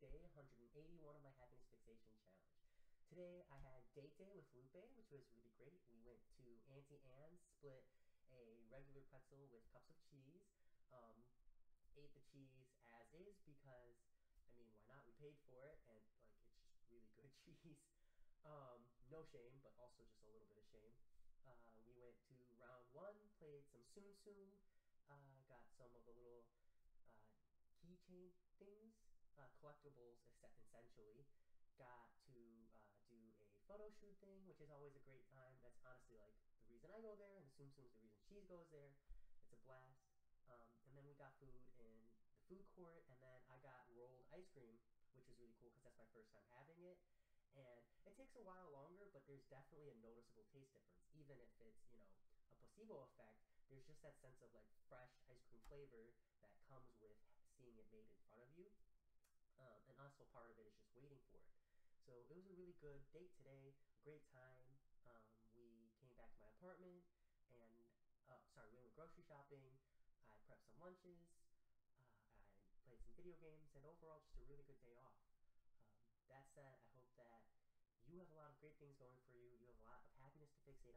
day 181 of my happiness fixation challenge. Today I had date day with Lupe, which was really great. We went to Auntie Anne's, split a regular pretzel with cups of cheese, um, ate the cheese as is because, I mean, why not? We paid for it, and like it's just really good cheese. Um, no shame, but also just a little bit of shame. Uh, we went to round one, played some Tsum Tsum, uh, got some of the little uh, keychain things, uh, collectibles essentially. Got to uh, do a photo shoot thing, which is always a great time. That's honestly like the reason I go there, and the Tsum the reason she goes there. It's a blast. Um, and then we got food in the food court, and then I got rolled ice cream, which was really cool because that's my first time having it. And it takes a while longer, but there's definitely a noticeable taste difference. Even if it's, you know, a placebo effect, there's just that sense of like fresh ice cream flavor that comes with seeing it made in front of you. Um, and also part of it is just waiting for it. So it was a really good date today, great time. Um, we came back to my apartment and, uh, sorry, we went grocery shopping. I prepped some lunches. Uh, I played some video games, and overall, just a really good day off. That said, I hope that you have a lot of great things going for you. You have a lot of happiness to and